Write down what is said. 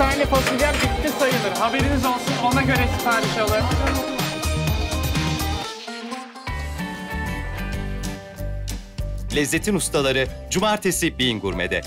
Yani fasulyem bitti sayılır. Haberiniz olsun ona göre sipariş alın. Lezzetin ustaları Cumartesi Bean Gurme'de.